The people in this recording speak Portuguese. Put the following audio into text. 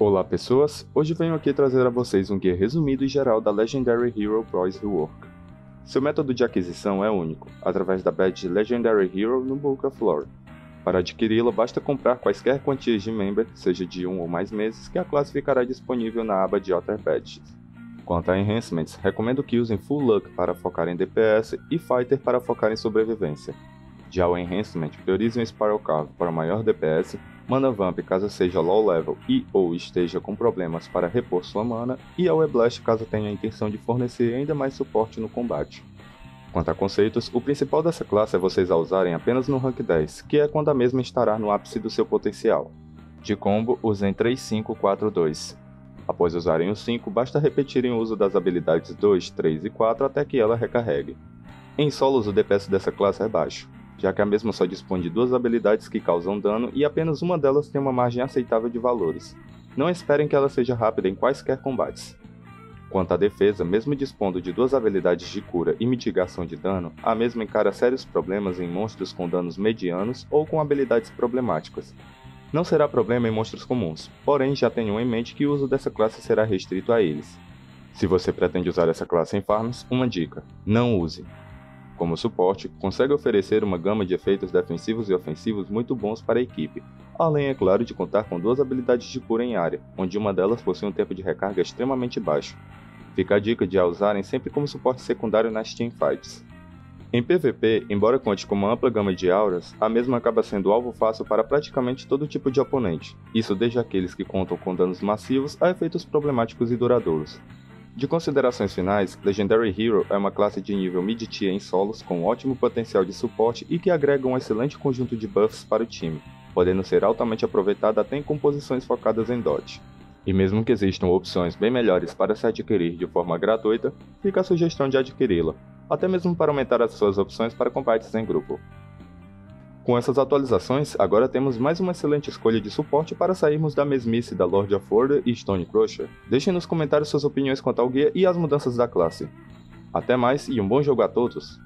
Olá pessoas, hoje venho aqui trazer a vocês um guia resumido e geral da Legendary Hero Prize Rework. Seu método de aquisição é único, através da badge Legendary Hero no Book of Lore. Para adquiri-la, basta comprar quaisquer quantias de member, seja de um ou mais meses, que a classe ficará disponível na aba de Other Badges. Quanto a Enhancements, recomendo que usem Full Luck para focar em DPS e Fighter para focar em sobrevivência. Já o Enhancement, priorize o Spiral Carve para maior DPS Mana Vamp caso seja low level e ou esteja com problemas para repor sua mana, e a Weblast caso tenha a intenção de fornecer ainda mais suporte no combate. Quanto a conceitos, o principal dessa classe é vocês a usarem apenas no rank 10, que é quando a mesma estará no ápice do seu potencial. De combo, usem 3, 5, 4, 2. Após usarem o 5, basta repetirem o uso das habilidades 2, 3 e 4 até que ela recarregue. Em solos, o DPS dessa classe é baixo, já que a mesma só dispõe de duas habilidades que causam dano e apenas uma delas tem uma margem aceitável de valores. Não esperem que ela seja rápida em quaisquer combates. Quanto à defesa, mesmo dispondo de duas habilidades de cura e mitigação de dano, a mesma encara sérios problemas em monstros com danos medianos ou com habilidades problemáticas. Não será problema em monstros comuns, porém já tenham em mente que o uso dessa classe será restrito a eles. Se você pretende usar essa classe em farms, uma dica: não use. Como suporte, consegue oferecer uma gama de efeitos defensivos e ofensivos muito bons para a equipe, além, é claro, de contar com duas habilidades de cura em área, onde uma delas possui um tempo de recarga extremamente baixo. Fica a dica de a usarem sempre como suporte secundário nas teamfights. Em PVP, embora conte com uma ampla gama de auras, a mesma acaba sendo alvo fácil para praticamente todo tipo de oponente, isso desde aqueles que contam com danos massivos a efeitos problemáticos e duradouros. De considerações finais, Legendary Hero é uma classe de nível mid-tier em solos com ótimo potencial de suporte e que agrega um excelente conjunto de buffs para o time, podendo ser altamente aproveitada até em composições focadas em dodge. E mesmo que existam opções bem melhores para se adquirir de forma gratuita, fica a sugestão de adquiri-la, até mesmo para aumentar as suas opções para combates em grupo. Com essas atualizações, agora temos mais uma excelente escolha de suporte para sairmos da mesmice da Lord of Order e Stone Crusher. Deixem nos comentários suas opiniões quanto ao guia e as mudanças da classe. Até mais e um bom jogo a todos!